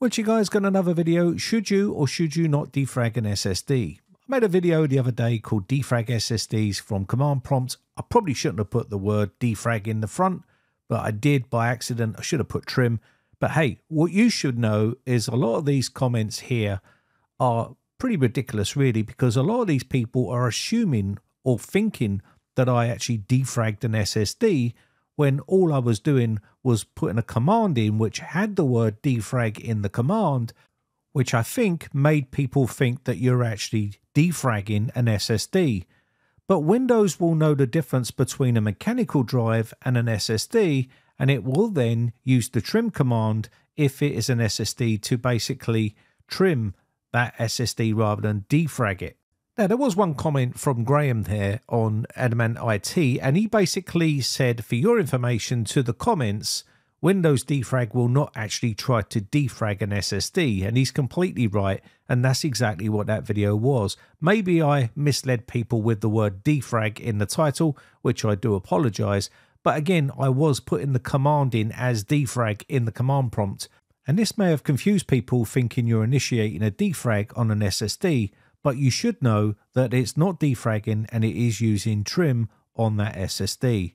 Well, you guys got another video. Should you or should you not defrag an SSD? I made a video the other day called defrag SSDs from command prompt. I probably shouldn't have put the word defrag in the front, but I did by accident. I should have put trim. But hey, what you should know is a lot of these comments here are pretty ridiculous, really, because a lot of these people are assuming or thinking that I actually defragged an SSD when all I was doing was putting a command in which had the word defrag in the command, which I think made people think that you're actually defragging an SSD. But Windows will know the difference between a mechanical drive and an SSD, and it will then use the trim command if it is an SSD to basically trim that SSD rather than defrag it. Now, there was one comment from Graham here on Adamant IT, and he basically said, for your information to the comments, Windows defrag will not actually try to defrag an SSD, and he's completely right, and that's exactly what that video was. Maybe I misled people with the word defrag in the title, which I do apologize, but again, I was putting the command in as defrag in the command prompt, and this may have confused people thinking you're initiating a defrag on an SSD, but you should know that it's not defragging and it is using trim on that SSD.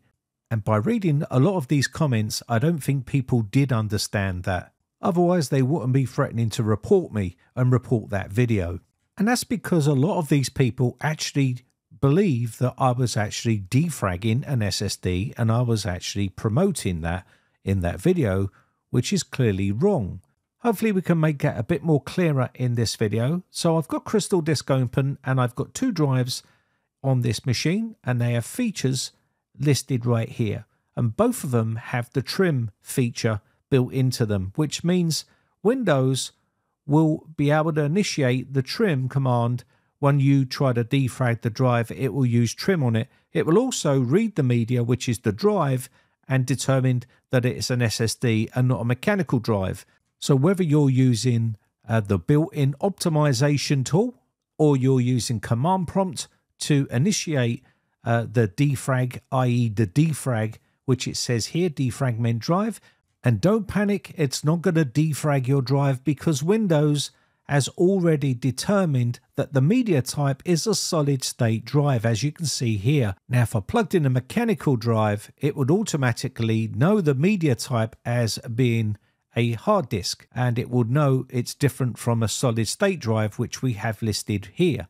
And by reading a lot of these comments, I don't think people did understand that. Otherwise, they wouldn't be threatening to report me and report that video. And that's because a lot of these people actually believe that I was actually defragging an SSD and I was actually promoting that in that video, which is clearly wrong. Hopefully we can make that a bit more clearer in this video. So I've got Crystal Disk open and I've got two drives on this machine and they have features listed right here. And both of them have the trim feature built into them, which means Windows will be able to initiate the trim command when you try to defrag the drive, it will use trim on it. It will also read the media, which is the drive, and determined that it's an SSD and not a mechanical drive. So whether you're using uh, the built-in optimization tool or you're using command prompt to initiate uh, the defrag, i.e. the defrag, which it says here, defragment drive. And don't panic, it's not going to defrag your drive because Windows has already determined that the media type is a solid state drive, as you can see here. Now, if I plugged in a mechanical drive, it would automatically know the media type as being a hard disk and it will know it's different from a solid state drive which we have listed here.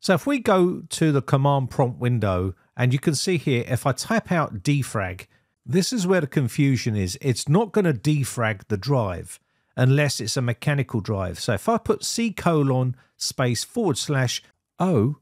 So if we go to the command prompt window and you can see here if I type out defrag this is where the confusion is. It's not going to defrag the drive unless it's a mechanical drive. So if I put C colon space forward slash O,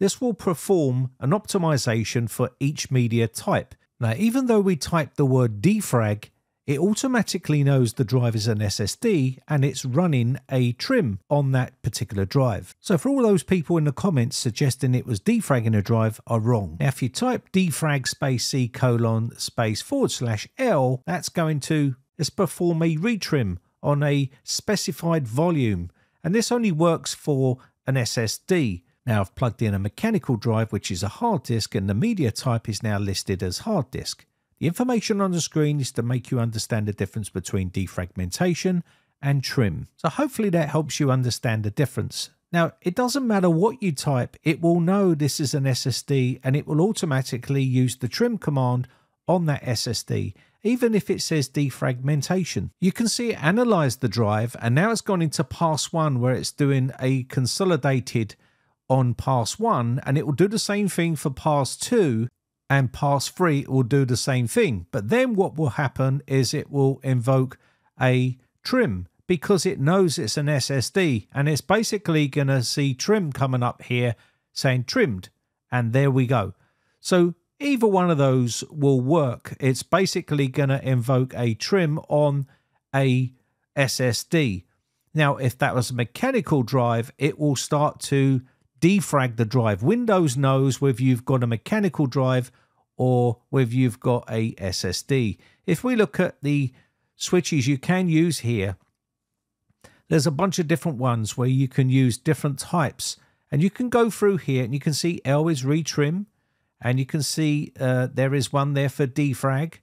this will perform an optimization for each media type. Now, even though we type the word defrag, it automatically knows the drive is an SSD and it's running a trim on that particular drive. So for all those people in the comments suggesting it was defragging a drive are wrong. Now if you type defrag space C colon space forward slash L, that's going to perform a retrim on a specified volume. And this only works for an SSD. Now I've plugged in a mechanical drive, which is a hard disk, and the media type is now listed as hard disk. The information on the screen is to make you understand the difference between defragmentation and trim. So hopefully that helps you understand the difference. Now, it doesn't matter what you type, it will know this is an SSD and it will automatically use the trim command on that SSD, even if it says defragmentation. You can see it analyzed the drive and now it's gone into pass one where it's doing a consolidated on pass one and it will do the same thing for pass two and pass 3 will do the same thing. But then what will happen is it will invoke a trim because it knows it's an SSD and it's basically going to see trim coming up here saying trimmed and there we go. So either one of those will work. It's basically going to invoke a trim on a SSD. Now, if that was a mechanical drive, it will start to defrag the drive. Windows knows whether you've got a mechanical drive or whether you've got a SSD. If we look at the switches you can use here, there's a bunch of different ones where you can use different types. And you can go through here and you can see L is retrim. And you can see uh, there is one there for defrag.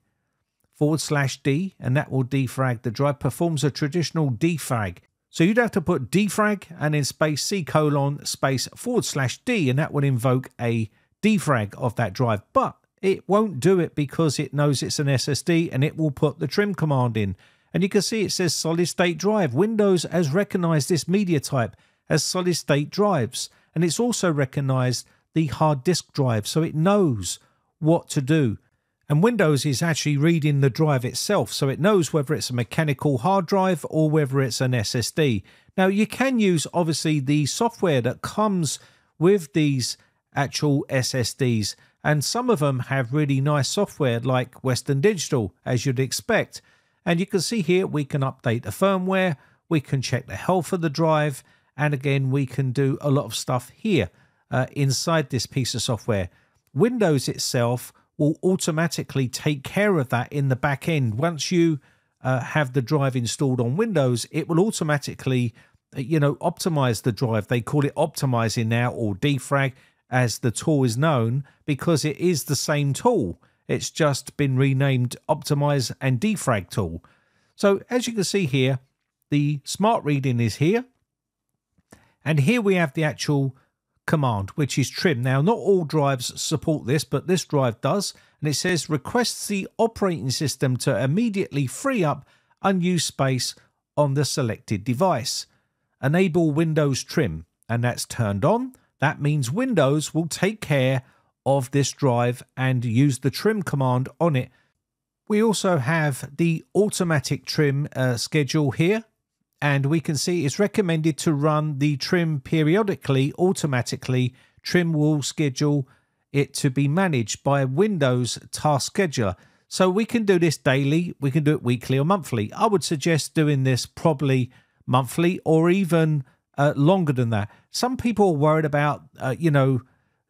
forward slash D, and that will defrag the drive, performs a traditional defrag. So you'd have to put defrag and then space C colon space forward slash D, and that would invoke a defrag of that drive. But it won't do it because it knows it's an SSD and it will put the trim command in. And you can see it says solid state drive. Windows has recognized this media type as solid state drives. And it's also recognized the hard disk drive. So it knows what to do. And Windows is actually reading the drive itself. So it knows whether it's a mechanical hard drive or whether it's an SSD. Now you can use obviously the software that comes with these actual SSDs. And some of them have really nice software like Western Digital, as you'd expect. And you can see here we can update the firmware, we can check the health of the drive, and again, we can do a lot of stuff here uh, inside this piece of software. Windows itself will automatically take care of that in the back end. Once you uh, have the drive installed on Windows, it will automatically, uh, you know, optimize the drive. They call it optimizing now or defrag as the tool is known because it is the same tool. It's just been renamed Optimize and Defrag tool. So as you can see here, the smart reading is here. And here we have the actual command, which is trim. Now, not all drives support this, but this drive does. And it says requests the operating system to immediately free up unused space on the selected device. Enable Windows trim, and that's turned on. That means Windows will take care of this drive and use the trim command on it. We also have the automatic trim uh, schedule here and we can see it's recommended to run the trim periodically automatically. Trim will schedule it to be managed by Windows Task Scheduler. So we can do this daily, we can do it weekly or monthly. I would suggest doing this probably monthly or even uh, longer than that. Some people are worried about, uh, you know,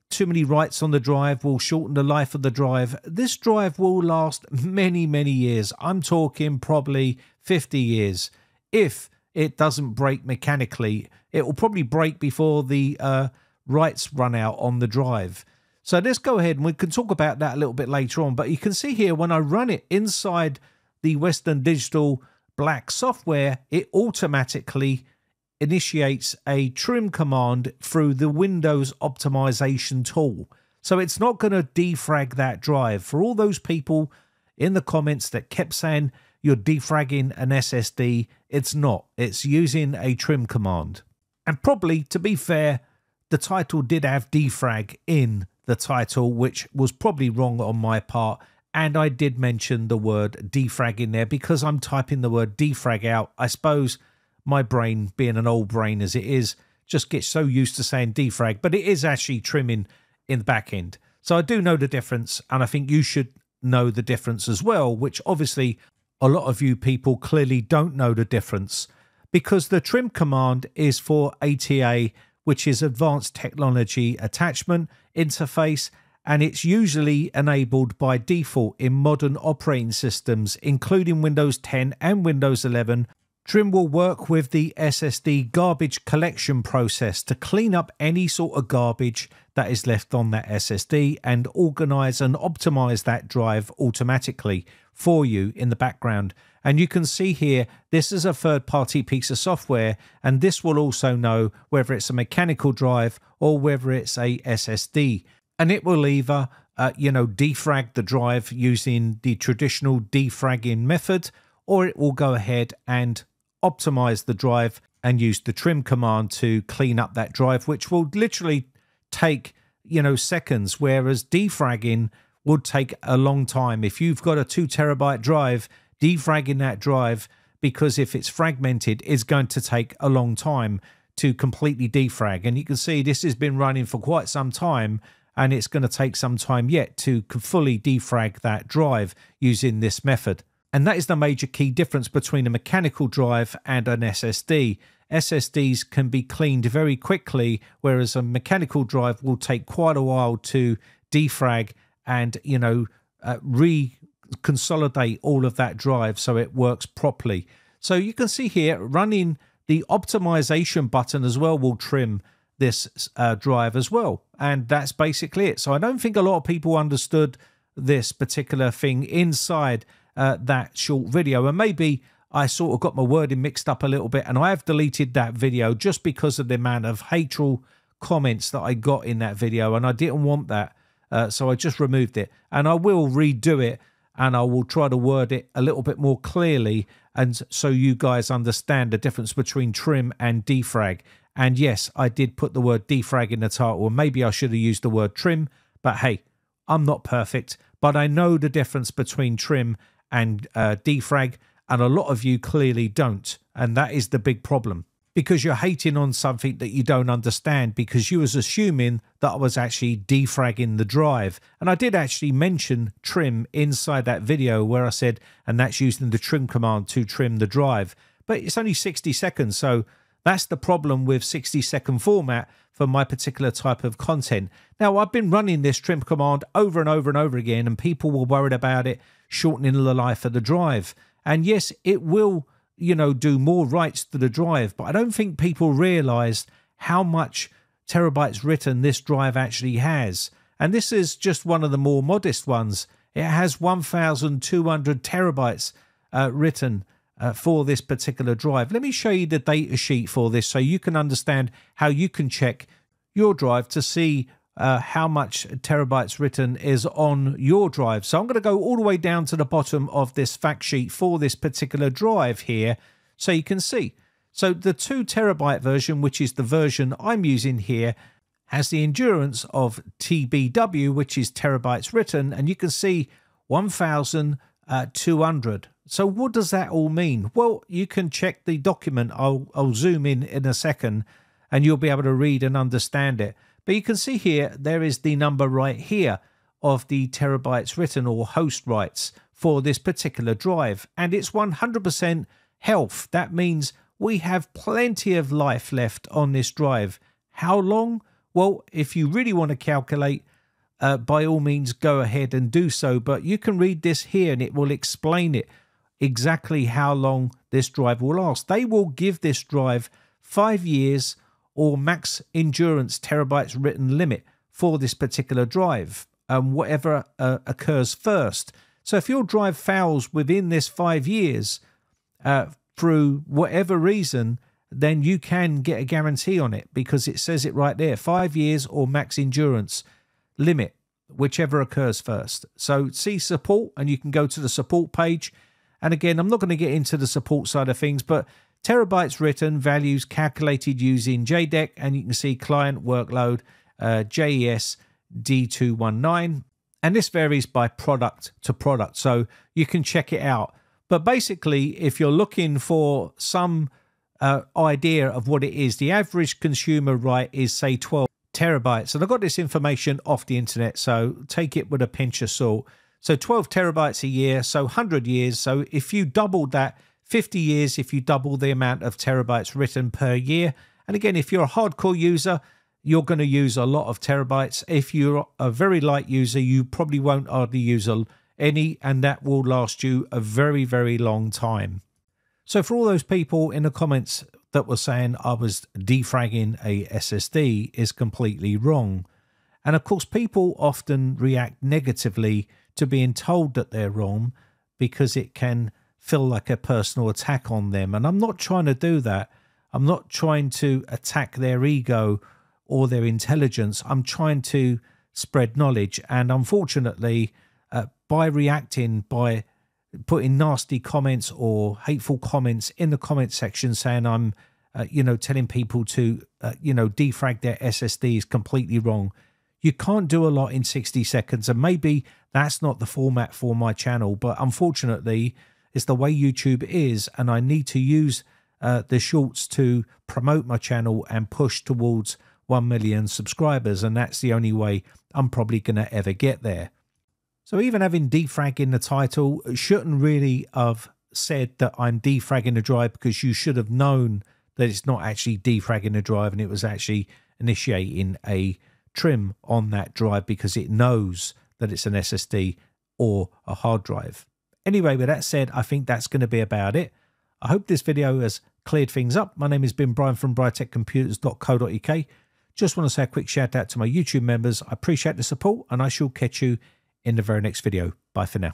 too many writes on the drive will shorten the life of the drive. This drive will last many, many years. I'm talking probably 50 years. If it doesn't break mechanically, it will probably break before the uh, writes run out on the drive. So let's go ahead and we can talk about that a little bit later on. But you can see here when I run it inside the Western Digital Black software, it automatically initiates a trim command through the Windows optimization tool. So it's not going to defrag that drive. For all those people in the comments that kept saying you're defragging an SSD, it's not. It's using a trim command. And probably, to be fair, the title did have defrag in the title, which was probably wrong on my part. And I did mention the word defrag in there because I'm typing the word defrag out. I suppose my brain, being an old brain as it is, just gets so used to saying defrag, but it is actually trimming in the back end. So I do know the difference, and I think you should know the difference as well, which obviously a lot of you people clearly don't know the difference because the trim command is for ATA, which is Advanced Technology Attachment Interface, and it's usually enabled by default in modern operating systems, including Windows 10 and Windows 11, Trim will work with the SSD garbage collection process to clean up any sort of garbage that is left on that SSD and organize and optimize that drive automatically for you in the background. And you can see here, this is a third party piece of software, and this will also know whether it's a mechanical drive or whether it's a SSD. And it will either, uh, you know, defrag the drive using the traditional defragging method, or it will go ahead and optimize the drive and use the trim command to clean up that drive, which will literally take, you know, seconds, whereas defragging would take a long time. If you've got a two terabyte drive, defragging that drive, because if it's fragmented, is going to take a long time to completely defrag. And you can see this has been running for quite some time and it's going to take some time yet to fully defrag that drive using this method. And that is the major key difference between a mechanical drive and an SSD. SSDs can be cleaned very quickly, whereas a mechanical drive will take quite a while to defrag and, you know, uh, reconsolidate all of that drive so it works properly. So you can see here running the optimization button as well will trim this uh, drive as well. And that's basically it. So I don't think a lot of people understood this particular thing inside uh, that short video. And maybe I sort of got my wording mixed up a little bit, and I have deleted that video just because of the amount of hateful comments that I got in that video, and I didn't want that. Uh, so I just removed it. And I will redo it and I will try to word it a little bit more clearly and so you guys understand the difference between trim and defrag. And yes, I did put the word defrag in the title, and maybe I should have used the word trim, but hey, I'm not perfect, but I know the difference between trim and uh, defrag, and a lot of you clearly don't, and that is the big problem because you're hating on something that you don't understand because you was assuming that I was actually defragging the drive. And I did actually mention trim inside that video where I said, and that's using the trim command to trim the drive. But it's only 60 seconds, so that's the problem with 60 second format for my particular type of content. Now, I've been running this trim command over and over and over again, and people were worried about it shortening the life of the drive. And yes, it will you know, do more writes to the drive. But I don't think people realized how much terabytes written this drive actually has. And this is just one of the more modest ones. It has 1,200 terabytes uh, written uh, for this particular drive. Let me show you the data sheet for this so you can understand how you can check your drive to see uh, how much terabytes written is on your drive. So I'm going to go all the way down to the bottom of this fact sheet for this particular drive here so you can see. So the 2 terabyte version, which is the version I'm using here, has the endurance of TBW, which is terabytes written, and you can see 1,200. So what does that all mean? Well, you can check the document. I'll, I'll zoom in in a second, and you'll be able to read and understand it. But you can see here, there is the number right here of the terabytes written or host writes for this particular drive. And it's 100% health. That means we have plenty of life left on this drive. How long? Well, if you really want to calculate, uh, by all means go ahead and do so. But you can read this here and it will explain it exactly how long this drive will last. They will give this drive five years or max endurance terabytes written limit for this particular drive, um, whatever uh, occurs first. So if your drive fails within this five years uh, through whatever reason, then you can get a guarantee on it because it says it right there five years or max endurance limit, whichever occurs first. So see support and you can go to the support page. And again, I'm not going to get into the support side of things, but Terabytes written, values calculated using JEDEC, and you can see client workload uh, JES D219. And this varies by product to product, so you can check it out. But basically, if you're looking for some uh, idea of what it is, the average consumer write is, say, 12 terabytes. And I got this information off the internet, so take it with a pinch of salt. So 12 terabytes a year, so 100 years. So if you doubled that, 50 years if you double the amount of terabytes written per year. And again, if you're a hardcore user, you're going to use a lot of terabytes. If you're a very light user, you probably won't hardly use any, and that will last you a very, very long time. So, for all those people in the comments that were saying I was defragging a SSD, is completely wrong. And of course, people often react negatively to being told that they're wrong because it can feel like a personal attack on them. And I'm not trying to do that. I'm not trying to attack their ego or their intelligence. I'm trying to spread knowledge. And unfortunately, uh, by reacting, by putting nasty comments or hateful comments in the comment section saying I'm, uh, you know, telling people to, uh, you know, defrag their SSD is completely wrong. You can't do a lot in 60 seconds. And maybe that's not the format for my channel. But unfortunately, it's the way YouTube is, and I need to use uh, the shorts to promote my channel and push towards 1 million subscribers, and that's the only way I'm probably going to ever get there. So even having defrag in the title shouldn't really have said that I'm defragging the drive because you should have known that it's not actually defragging the drive and it was actually initiating a trim on that drive because it knows that it's an SSD or a hard drive. Anyway, with that said, I think that's going to be about it. I hope this video has cleared things up. My name has been Brian from briteccomputers.co.uk. Just want to say a quick shout out to my YouTube members. I appreciate the support and I shall catch you in the very next video. Bye for now.